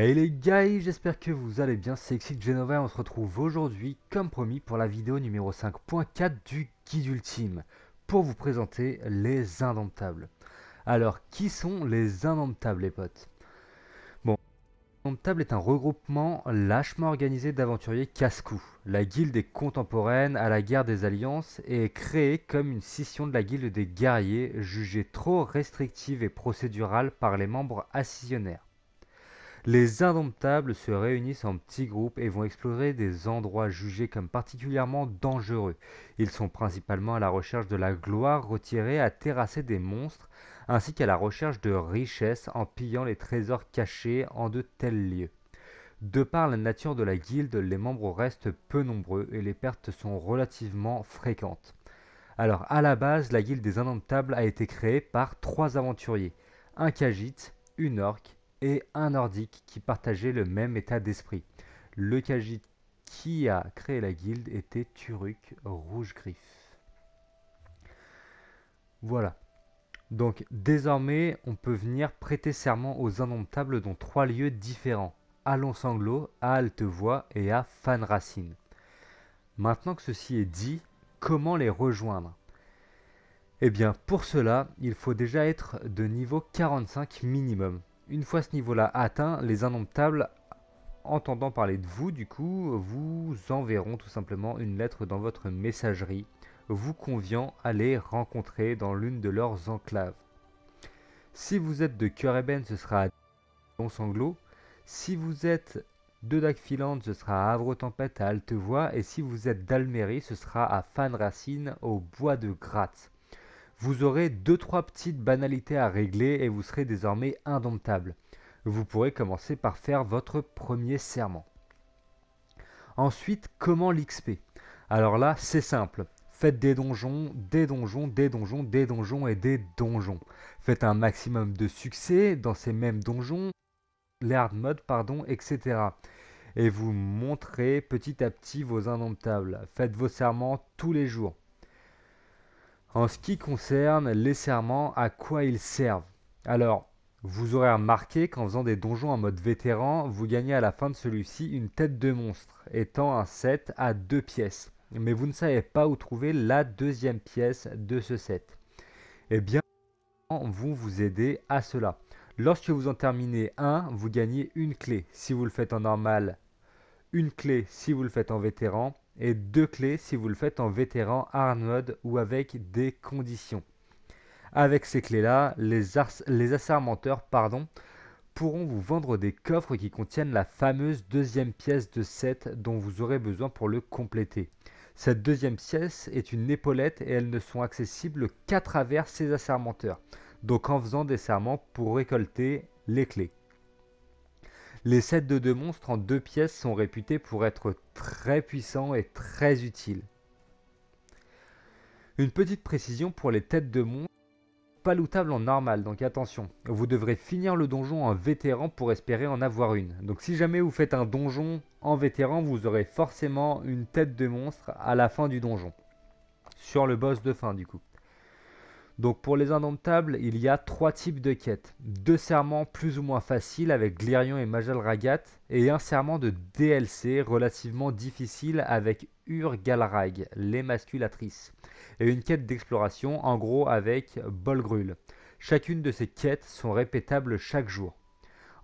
Hey les gars, j'espère que vous allez bien, c'est Exit Genova et on se retrouve aujourd'hui, comme promis, pour la vidéo numéro 5.4 du guide ultime, pour vous présenter les indomptables. Alors, qui sont les indomptables les potes? Bon, Indomptable est un regroupement lâchement organisé d'aventuriers casse-cou. La guilde est contemporaine à la guerre des alliances et est créée comme une scission de la guilde des guerriers, jugée trop restrictive et procédurale par les membres ascensionnaires. Les Indomptables se réunissent en petits groupes et vont explorer des endroits jugés comme particulièrement dangereux. Ils sont principalement à la recherche de la gloire retirée à terrasser des monstres, ainsi qu'à la recherche de richesses en pillant les trésors cachés en de tels lieux. De par la nature de la guilde, les membres restent peu nombreux et les pertes sont relativement fréquentes. Alors, à la base, la guilde des Indomptables a été créée par trois aventuriers, un Khajiit, une orque et un nordique qui partageaient le même état d'esprit. Le Khajiit qui a créé la guilde était Turuk Rouge-Griffe. Voilà. Donc désormais, on peut venir prêter serment aux indomptables dans trois lieux différents. À Long-Sanglot, à Altevoix et à Fan-Racine. Maintenant que ceci est dit, comment les rejoindre? Eh bien, pour cela, il faut déjà être de niveau 45 minimum. Une fois ce niveau-là atteint, les indomptables, entendant parler de vous, du coup, vous enverront tout simplement une lettre dans votre messagerie, vous conviant à les rencontrer dans l'une de leurs enclaves. Si vous êtes de Cœur ce sera à Don Sanglot. Si vous êtes de Dagfiland, ce sera à Havre-Tempête à Altevoix. Et si vous êtes d'Alméry, ce sera à Fan-Racine au Bois de Gratte. Vous aurez 2-3 petites banalités à régler et vous serez désormais indomptable. Vous pourrez commencer par faire votre premier serment. Ensuite, comment l'XP Alors là, c'est simple. Faites des donjons, des donjons, des donjons, des donjons et des donjons. Faites un maximum de succès dans ces mêmes donjons, les hard mode, pardon, etc. Et vous montrez petit à petit vos indomptables. Faites vos serments tous les jours. En ce qui concerne les serments, à quoi ils servent? Alors, vous aurez remarqué qu'en faisant des donjons en mode vétéran, vous gagnez à la fin de celui-ci une tête de monstre, étant un set à deux pièces. Mais vous ne savez pas où trouver la deuxième pièce de ce set. Eh bien, vont vous aider à cela. Lorsque vous en terminez un, vous gagnez une clé. Si vous le faites en normal, une clé si vous le faites en vétéran et deux clés si vous le faites en vétéran hard mode ou avec des conditions. Avec ces clés-là, les, les, assermenteurs pardon, pourront vous vendre des coffres qui contiennent la fameuse deuxième pièce de set dont vous aurez besoin pour le compléter. Cette deuxième pièce est une épaulette et elles ne sont accessibles qu'à travers ces assermenteurs, donc en faisant des serments pour récolter les clés. Les sets de deux monstres en deux pièces sont réputés pour être très puissants et très utiles. Une petite précision pour les têtes de monstres, pas lootable en normal, donc attention. Vous devrez finir le donjon en vétéran pour espérer en avoir une. Donc si jamais vous faites un donjon en vétéran, vous aurez forcément une tête de monstre à la fin du donjon. Sur le boss de fin du coup. Donc pour les indomptables, il y a trois types de quêtes. Deux serments plus ou moins faciles avec Glirion et Majal Ragat, et un serment de DLC relativement difficile avec Ur Galrag, l'émasculatrice, et une quête d'exploration en gros avec Bolgrul. Chacune de ces quêtes sont répétables chaque jour.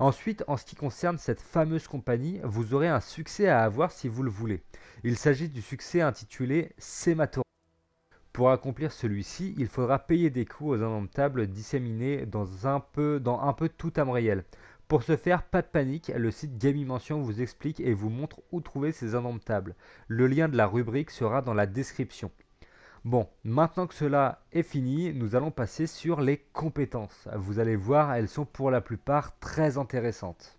Ensuite, en ce qui concerne cette fameuse compagnie, vous aurez un succès à avoir si vous le voulez. Il s'agit du succès intitulé. Pour accomplir celui-ci, il faudra payer des coûts aux indomptables disséminés dans un peu, dans un peu tout Amriel. Pour ce faire, pas de panique, le site Gamimension vous explique et vous montre où trouver ces indomptables. Le lien de la rubrique sera dans la description. Bon, maintenant que cela est fini, nous allons passer sur les compétences. Vous allez voir, elles sont pour la plupart très intéressantes.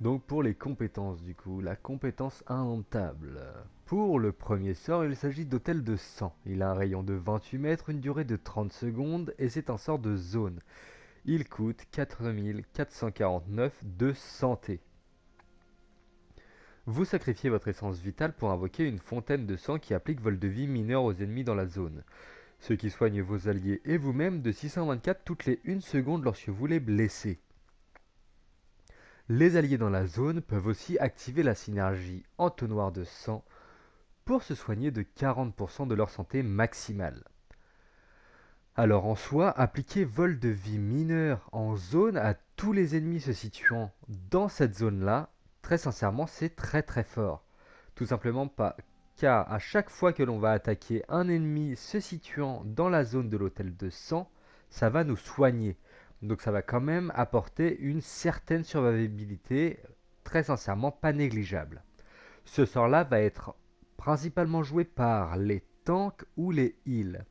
Donc pour les compétences du coup, la compétence indomptable. Pour le premier sort, il s'agit d'hôtel de sang. Il a un rayon de 28 mètres, une durée de 30 secondes et c'est un sort de zone. Il coûte 4449 de santé. Vous sacrifiez votre essence vitale pour invoquer une fontaine de sang qui applique vol de vie mineur aux ennemis dans la zone. Ce qui soigne vos alliés et vous-même de 624 toutes les 1 seconde lorsque vous les blessez. Les alliés dans la zone peuvent aussi activer la synergie entonnoir de sang pour se soigner de 40% de leur santé maximale. Alors en soi, appliquer vol de vie mineur en zone à tous les ennemis se situant dans cette zone-là, très sincèrement, c'est très très fort. Tout simplement pas car à chaque fois que l'on va attaquer un ennemi se situant dans la zone de l'hôtel de sang, ça va nous soigner. Donc ça va quand même apporter une certaine survivabilité, très sincèrement pas négligeable. Ce sort-là va être principalement joué par les tanks ou les heals.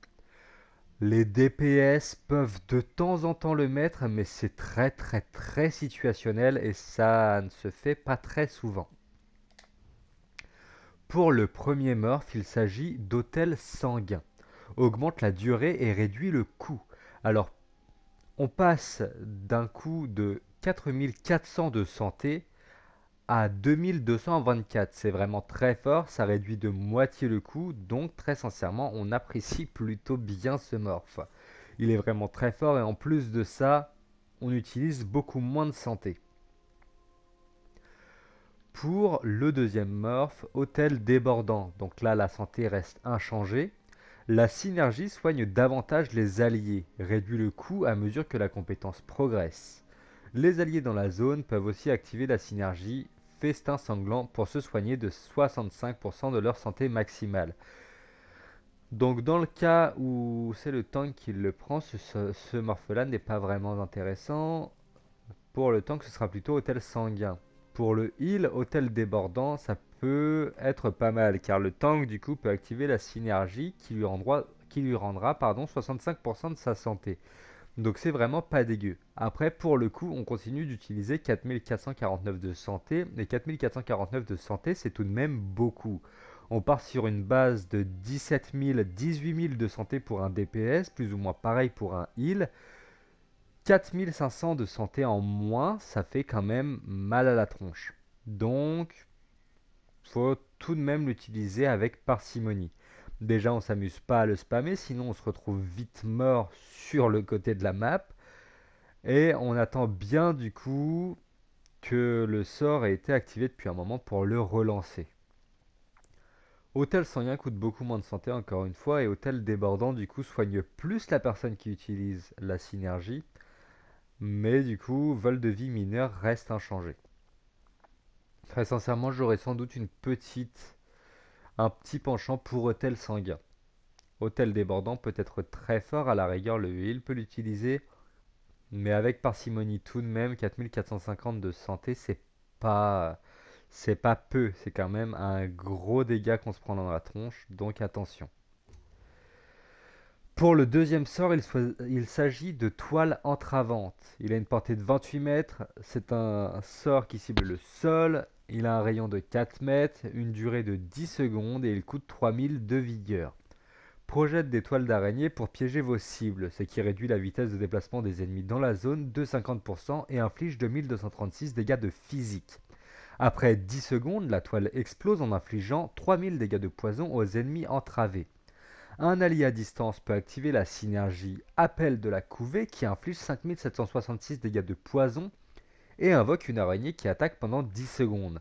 Les DPS peuvent de temps en temps le mettre, mais c'est très très très situationnel et ça ne se fait pas très souvent. Pour le premier morph, il s'agit d'hôtel sanguin. Augmente la durée et réduit le coût. Alors, on passe d'un coût de 4400 de santé à 2224. C'est vraiment très fort, ça réduit de moitié le coût, donc très sincèrement, on apprécie plutôt bien ce morph. Il est vraiment très fort et en plus de ça, on utilise beaucoup moins de santé. Pour le deuxième morph, hôtel débordant, donc là la santé reste inchangée. La synergie soigne davantage les alliés, réduit le coût à mesure que la compétence progresse. Les alliés dans la zone peuvent aussi activer la synergie festin sanglant pour se soigner de 65% de leur santé maximale. Donc dans le cas où c'est le tank qui le prend, ce, ce morph-là n'est pas vraiment intéressant. Pour le tank, ce sera plutôt hôtel sanguin. Pour le heal, hôtel débordant, ça peut être pas mal, car le tank du coup peut activer la synergie qui lui rendra, qui lui rendra pardon, 65% de sa santé. Donc c'est vraiment pas dégueu. Après, pour le coup, on continue d'utiliser 4449 de santé. Et 4449 de santé, c'est tout de même beaucoup. On part sur une base de 17 000, 18 000 de santé pour un DPS, plus ou moins pareil pour un heal. 4500 de santé en moins, ça fait quand même mal à la tronche. Donc, faut tout de même l'utiliser avec parcimonie. Déjà, on s'amuse pas à le spammer, sinon on se retrouve vite mort sur le côté de la map. Et on attend bien du coup que le sort ait été activé depuis un moment pour le relancer. Hôtel sanguin coûte beaucoup moins de santé encore une fois et hôtel débordant du coup soigne plus la personne qui utilise la synergie mais du coup, vol de vie mineur reste inchangé. Très sincèrement, j'aurais sans doute une petite, un petit penchant pour hôtel sanguin. Hôtel débordant peut être très fort, à la rigueur le heal peut l'utiliser, mais avec parcimonie tout de même, 4450 de santé, c'est pas, c'est pas peu, c'est quand même un gros dégât qu'on se prend dans la tronche, donc attention. Pour le deuxième sort, il, s'agit de toile entravante. Il a une portée de 28 mètres. C'est un, sort qui cible le sol. Il a un rayon de 4 mètres, une durée de 10 secondes et il coûte 3000 de vigueur. Projette des toiles d'araignée pour piéger vos cibles, ce qui réduit la vitesse de déplacement des ennemis dans la zone de 50% et inflige 2236 dégâts de physique. Après 10 secondes, la toile explose en infligeant 3000 dégâts de poison aux ennemis entravés. Un allié à distance peut activer la synergie Appel de la couvée qui inflige 5766 dégâts de poison et invoque une araignée qui attaque pendant 10 secondes.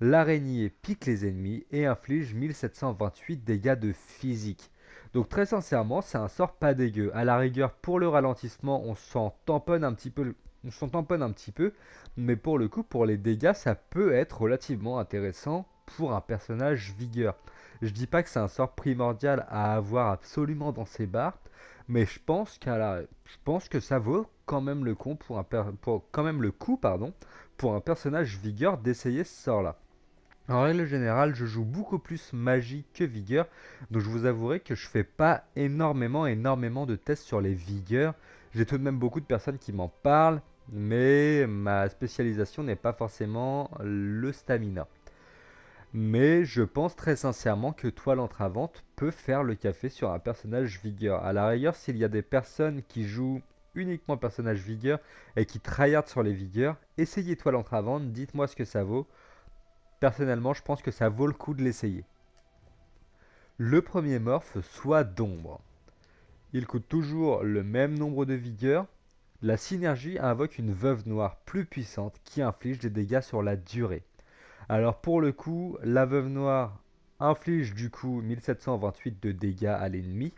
L'araignée pique les ennemis et inflige 1728 dégâts de physique. Donc très sincèrement, c'est un sort pas dégueu. À la rigueur, pour le ralentissement, on s'en tamponne un petit peu, on s'en tamponne un petit peu, mais pour le coup, pour les dégâts, ça peut être relativement intéressant pour un personnage vigueur. Je dis pas que c'est un sort primordial à avoir absolument dans ses barres, mais je pense, que ça vaut quand même le coup pour un, pardon, pour un personnage vigueur d'essayer ce sort-là. En règle générale, je joue beaucoup plus magie que vigueur, donc je vous avouerai que je fais pas énormément, énormément de tests sur les vigueurs. J'ai tout de même beaucoup de personnes qui m'en parlent, mais ma spécialisation n'est pas forcément le stamina. Mais je pense très sincèrement que Toile Entravante peut faire le café sur un personnage vigueur. À la rigueur, s'il y a des personnes qui jouent uniquement personnage vigueur et qui tryhard sur les vigueurs, essayez Toile Entravante, dites-moi ce que ça vaut. Personnellement, je pense que ça vaut le coup de l'essayer. Le premier morph soit d'ombre. Il coûte toujours le même nombre de vigueur, La synergie invoque une veuve noire plus puissante qui inflige des dégâts sur la durée. Alors pour le coup, la veuve noire inflige du coup 1728 de dégâts à l'ennemi,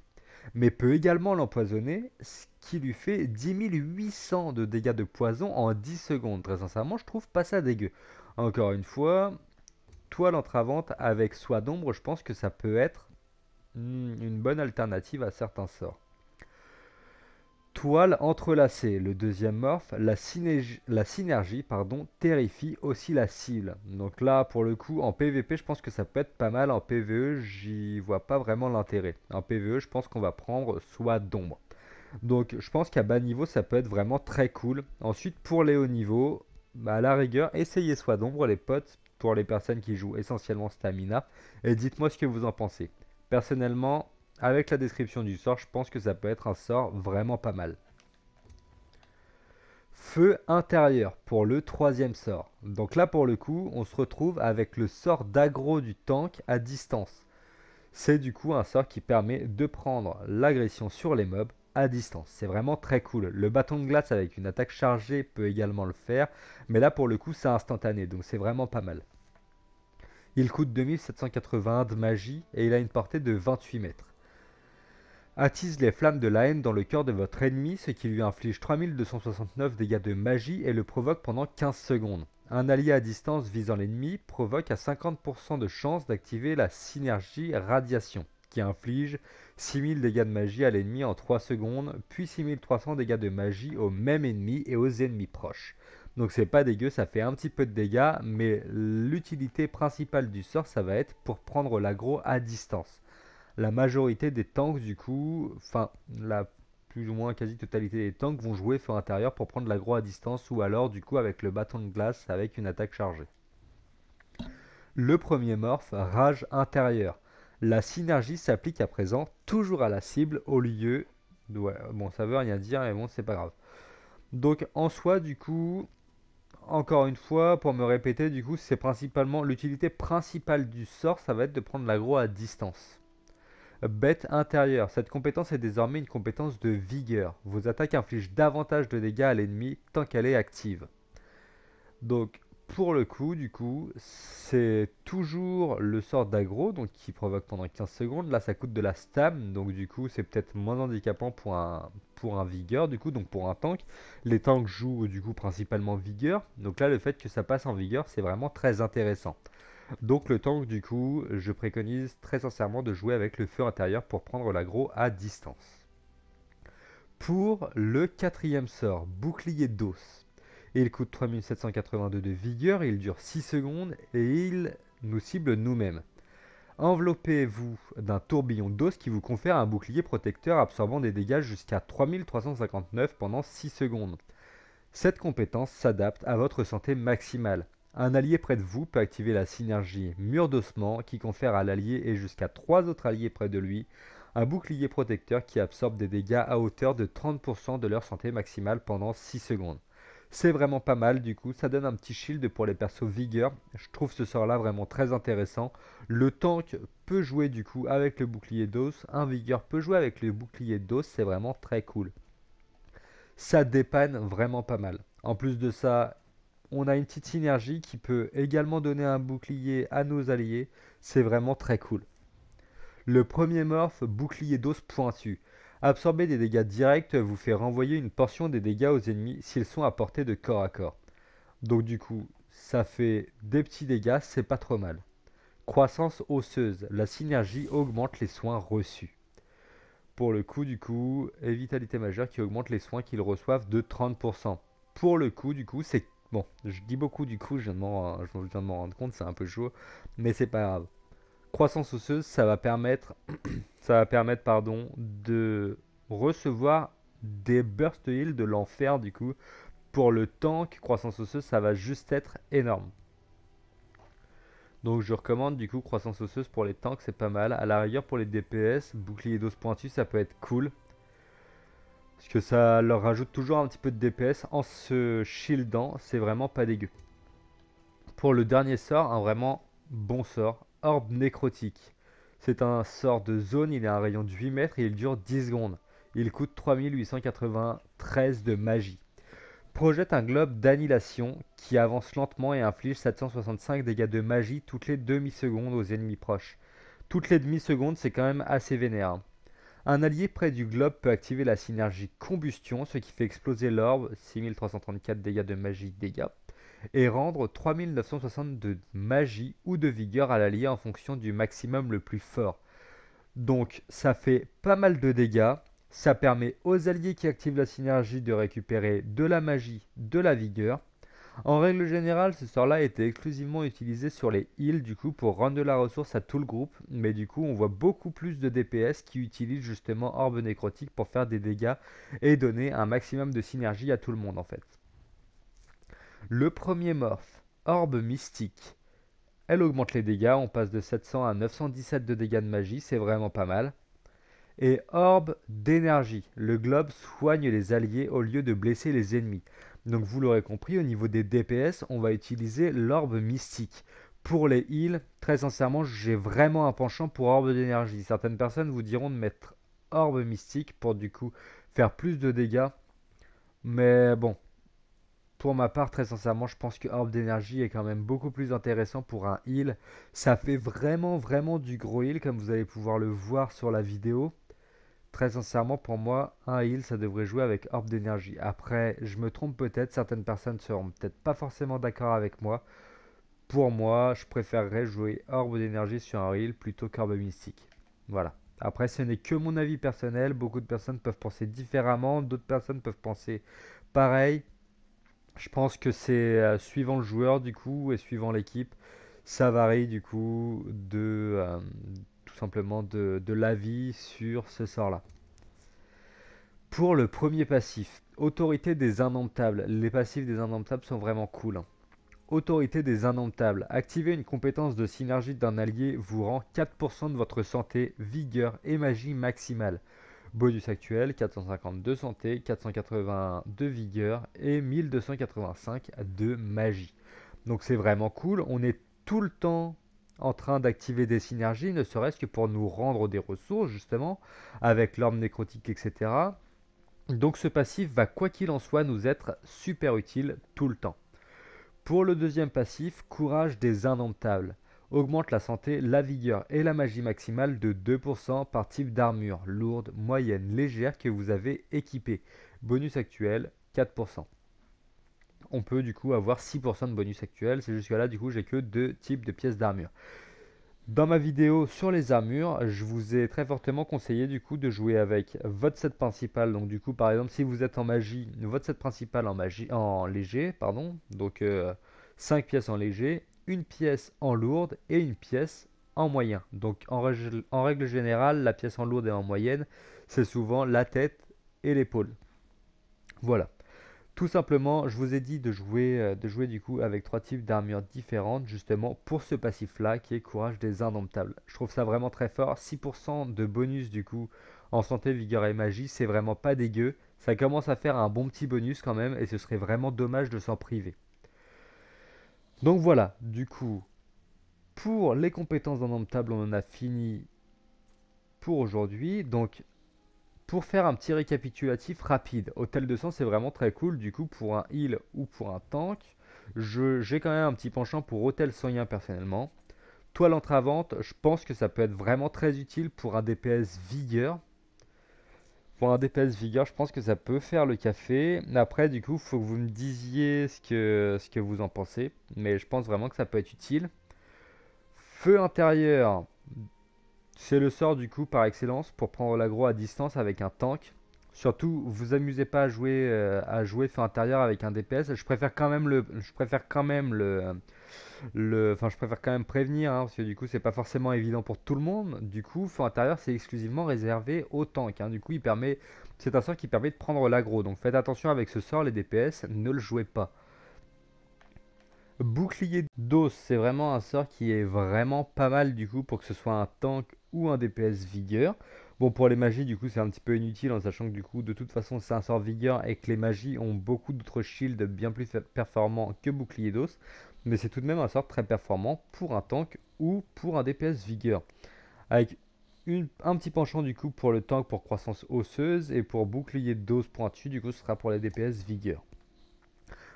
mais peut également l'empoisonner, ce qui lui fait 10 800 de dégâts de poison en 10 secondes. Très sincèrement, je trouve pas ça dégueu. Encore une fois, toile entravante avec soie d'ombre, je pense que ça peut être hmm, une bonne alternative à certains sorts. Toile entrelacée, le deuxième morph, la, synergie, terrifie aussi la cible. Donc là, pour le coup, en PVP, je pense que ça peut être pas mal. En PVE, j'y vois pas vraiment l'intérêt. En PVE, je pense qu'on va prendre soit d'ombre. Donc je pense qu'à bas niveau, ça peut être vraiment très cool. Ensuite, pour les hauts niveaux, bah, à la rigueur, essayez soit d'ombre, les potes, pour les personnes qui jouent essentiellement stamina. Et dites-moi ce que vous en pensez. Personnellement, avec la description du sort, je pense que ça peut être un sort vraiment pas mal. Feu intérieur pour le troisième sort. Donc là pour le coup, on se retrouve avec le sort d'aggro du tank à distance. C'est du coup un sort qui permet de prendre l'agression sur les mobs à distance. C'est vraiment très cool. Le bâton de glace avec une attaque chargée peut également le faire, mais là pour le coup c'est instantané, donc c'est vraiment pas mal. Il coûte 2781 de magie et il a une portée de 28 mètres attise les flammes de la haine dans le cœur de votre ennemi, ce qui lui inflige 3269 dégâts de magie et le provoque pendant 15 secondes. Un allié à distance visant l'ennemi provoque à 50% de chance d'activer la synergie radiation, qui inflige 6000 dégâts de magie à l'ennemi en 3 secondes, puis 6300 dégâts de magie au même ennemi et aux ennemis proches. Donc c'est pas dégueu, ça fait un petit peu de dégâts, mais l'utilité principale du sort, ça va être pour prendre l'aggro à distance la majorité des tanks, du coup, enfin, la plus ou moins quasi-totalité des tanks vont jouer feu intérieur pour prendre l'aggro à distance ou alors, du coup, avec le bâton de glace avec une attaque chargée. Le premier morph, rage intérieur. La synergie s'applique à présent toujours à la cible au lieu. bon, ça veut rien dire, mais bon, c'est pas grave. Donc, en soi, du coup, encore une fois, pour me répéter, du coup, c'est principalement l'utilité principale du sort, ça va être de prendre l'aggro à distance. Bête intérieure. Cette compétence est désormais une compétence de vigueur. Vos attaques infligent davantage de dégâts à l'ennemi tant qu'elle est active. Donc pour le coup, du coup, c'est toujours le sort d'aggro, donc qui provoque pendant 15 secondes. Là, ça coûte de la stam, donc du coup, c'est peut-être moins handicapant pour un, pour un vigueur, du coup, donc pour un tank. Les tanks jouent du coup principalement vigueur, donc là, le fait que ça passe en vigueur, c'est vraiment très intéressant. Donc le tank du coup, je préconise très sincèrement de jouer avec le feu intérieur pour prendre l'agro à distance. Pour le quatrième sort, bouclier d'os. Il coûte 3782 de vigueur, il dure 6 secondes et il nous cible nous-mêmes. Enveloppez-vous d'un tourbillon d'os qui vous confère un bouclier protecteur absorbant des dégâts jusqu'à 3359 pendant 6 secondes. Cette compétence s'adapte à votre santé maximale. Un allié près de vous peut activer la synergie Mur d'ossement qui confère à l'allié et jusqu'à 3 autres alliés près de lui un bouclier protecteur qui absorbe des dégâts à hauteur de 30% de leur santé maximale pendant 6 secondes. C'est vraiment pas mal du coup, ça donne un petit shield pour les persos vigueur. Je trouve ce sort là vraiment très intéressant. Le tank peut jouer du coup avec le bouclier d'os, un vigueur peut jouer avec le bouclier d'os, c'est vraiment très cool. Ça dépanne vraiment pas mal. En plus de ça, on a une petite synergie qui peut également donner un bouclier à nos alliés. C'est vraiment très cool. Le premier morph, bouclier d'os pointu. Absorber des dégâts directs vous fait renvoyer une portion des dégâts aux ennemis s'ils sont à portée de corps à corps. Donc du coup, ça fait des petits dégâts, c'est pas trop mal. Croissance osseuse. La synergie augmente les soins reçus. Pour le coup, du coup, et vitalité majeure qui augmente les soins qu'ils reçoivent de 30%. Pour le coup, du coup, c'est Bon, je dis beaucoup du coup, je viens de m'en rendre compte, c'est un peu chaud, mais c'est pas grave. Croissance osseuse, ça va permettre, ça va permettre pardon, de recevoir des burst heal de l'enfer du coup. Pour le tank, croissance osseuse, ça va juste être énorme. Donc je recommande du coup croissance osseuse pour les tanks, c'est pas mal. À la rigueur pour les DPS, bouclier d'os pointu, ça peut être cool. Parce que ça leur rajoute toujours un petit peu de DPS en se shieldant, c'est vraiment pas dégueu. Pour le dernier sort, un vraiment bon sort, Orbe nécrotique. C'est un sort de zone, il a un rayon de 8 mètres et il dure 10 secondes. Il coûte 3893 de magie. Projette un globe d'annihilation qui avance lentement et inflige 765 dégâts de magie toutes les demi-secondes aux ennemis proches. Toutes les demi-secondes, c'est quand même assez vénère. Un allié près du globe peut activer la synergie combustion, ce qui fait exploser l'orbe, 6334 dégâts de magie dégâts, et rendre 3960 de magie ou de vigueur à l'allié en fonction du maximum le plus fort. Donc ça fait pas mal de dégâts, ça permet aux alliés qui activent la synergie de récupérer de la magie, de la vigueur. En règle générale, ce sort-là était exclusivement utilisé sur les heals du coup pour rendre de la ressource à tout le groupe, mais du coup on voit beaucoup plus de DPS qui utilisent justement Orbe Nécrotique pour faire des dégâts et donner un maximum de synergie à tout le monde en fait. Le premier morph, Orbe Mystique. Elle augmente les dégâts, on passe de 700 à 917 de dégâts de magie, c'est vraiment pas mal et orbe d'énergie. Le globe soigne les alliés au lieu de blesser les ennemis. Donc vous l'aurez compris, au niveau des DPS, on va utiliser l'orbe mystique. Pour les heals, très sincèrement, j'ai vraiment un penchant pour orbe d'énergie. Certaines personnes vous diront de mettre orbe mystique pour du coup faire plus de dégâts. Mais bon, pour ma part, très sincèrement, je pense que Orbe d'énergie est quand même beaucoup plus intéressant pour un heal. Ça fait vraiment, vraiment du gros heal, comme vous allez pouvoir le voir sur la vidéo. Très sincèrement, pour moi, un heal, ça devrait jouer avec Orbe d'énergie. Après, je me trompe peut-être, certaines personnes seront peut-être pas forcément d'accord avec moi. Pour moi, je préférerais jouer Orbe d'énergie sur un heal plutôt qu'Orbe mystique. Voilà. Après, ce n'est que mon avis personnel. Beaucoup de personnes peuvent penser différemment, d'autres personnes peuvent penser pareil. Je pense que c'est euh, suivant le joueur du coup et suivant l'équipe. Ça varie du coup de, euh, simplement de, l'avis sur ce sort-là. Pour le premier passif, Autorité des Indomptables. Les passifs des Indomptables sont vraiment cool. Hein. Autorité des Indomptables. Activer une compétence de synergie d'un allié vous rend 4% de votre santé, vigueur et magie maximale. Bonus actuel 452 de santé, 480 de vigueur et 1285 de magie. Donc c'est vraiment cool. On est tout le temps en train d'activer des synergies, ne serait-ce que pour nous rendre des ressources, justement, avec l'orbe nécrotique, etc. Donc ce passif va, quoi qu'il en soit, nous être super utile tout le temps. Pour le deuxième passif, Courage des Indomptables. Augmente la santé, la vigueur et la magie maximale de 2% par type d'armure, lourde, moyenne, légère que vous avez équipée. Bonus actuel, 4% on peut du coup avoir 6% de bonus actuel. C'est jusqu'à là, du coup, j'ai que deux types de pièces d'armure. Dans ma vidéo sur les armures, je vous ai très fortement conseillé du coup de jouer avec votre set principal. Donc du coup, par exemple, si vous êtes en magie, votre set principal en magie, en léger, pardon. Donc 5 euh, pièces en léger, une pièce en lourde et une pièce en moyen. Donc en règle générale, la pièce en lourde et en moyenne, c'est souvent la tête et l'épaule. Voilà. Tout simplement, je vous ai dit de jouer, euh, de jouer du coup avec trois types d'armures différentes justement pour ce passif là qui est courage des indomptables. Je trouve ça vraiment très fort. 6% de bonus du coup en santé, vigueur et magie, c'est vraiment pas dégueu. Ça commence à faire un bon petit bonus quand même et ce serait vraiment dommage de s'en priver. Donc voilà, du coup, pour les compétences d'indomptable, on en a fini pour aujourd'hui. Donc pour faire un petit récapitulatif rapide, Hôtel 200 c'est vraiment très cool du coup pour un heal ou pour un tank. J'ai quand même un petit penchant pour Hôtel Soyen personnellement. Toile entravante, je pense que ça peut être vraiment très utile pour un DPS vigueur. Pour un DPS vigueur, je pense que ça peut faire le café. Après, du coup, il faut que vous me disiez ce que, ce que vous en pensez. Mais je pense vraiment que ça peut être utile. Feu intérieur, c'est le sort du coup par excellence pour prendre l'agro à distance avec un tank. Surtout, vous amusez pas à jouer euh, à jouer feu intérieur avec un DPS. Je préfère quand même le, je préfère quand même le, le, enfin je préfère quand même prévenir hein, parce que du coup c'est pas forcément évident pour tout le monde. Du coup, feu intérieur c'est exclusivement réservé aux tanks. Hein. Du coup, il permet, c'est un sort qui permet de prendre l'agro. Donc faites attention avec ce sort, les DPS, ne le jouez pas. Bouclier d'os, c'est vraiment un sort qui est vraiment pas mal du coup pour que ce soit un tank ou un DPS vigueur. Bon, pour les magies, du coup, c'est un petit peu inutile en sachant que du coup, de toute façon, c'est un sort vigueur et que les magies ont beaucoup d'autres shields bien plus performants que bouclier d'os. Mais c'est tout de même un sort très performant pour un tank ou pour un DPS vigueur. Avec un petit penchant du coup pour le tank pour croissance osseuse et pour bouclier de dose pointue, du coup ce sera pour les DPS vigueur.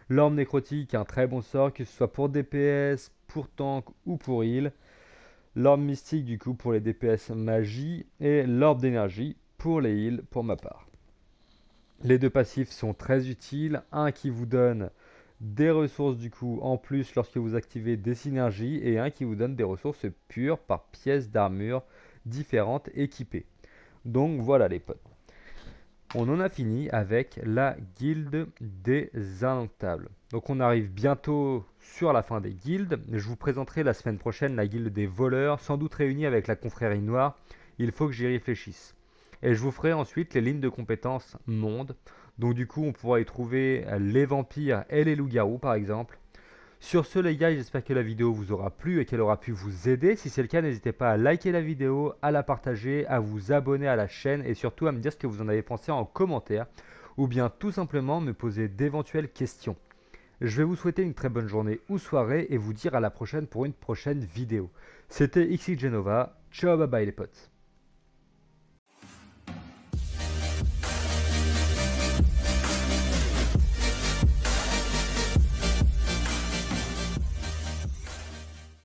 L'orbe nécrotique, un très bon sort, que ce soit pour DPS, pour tank ou pour heal. L'orbe mystique du coup pour les DPS magie et l'orbe d'énergie pour les heals pour ma part. Les deux passifs sont très utiles. Un qui vous donne des ressources du coup en plus lorsque vous activez des synergies et un qui vous donne des ressources pures par pièce d'armure différentes équipées. Donc voilà les potes. On en a fini avec la guilde des indomptables. Donc on arrive bientôt sur la fin des guildes. Je vous présenterai la semaine prochaine la guilde des voleurs, sans doute réunie avec la confrérie noire. Il faut que j'y réfléchisse. Et je vous ferai ensuite les lignes de compétences monde. Donc du coup on pourra y trouver les vampires et les loups-garous par exemple. Sur ce les gars, j'espère que la vidéo vous aura plu et qu'elle aura pu vous aider. Si c'est le cas, n'hésitez pas à liker la vidéo, à la partager, à vous abonner à la chaîne et surtout à me dire ce que vous en avez pensé en commentaire ou bien tout simplement me poser d'éventuelles questions. Je vais vous souhaiter une très bonne journée ou soirée et vous dire à la prochaine pour une prochaine vidéo. C'était XY Genova. Ciao bye bye les potes.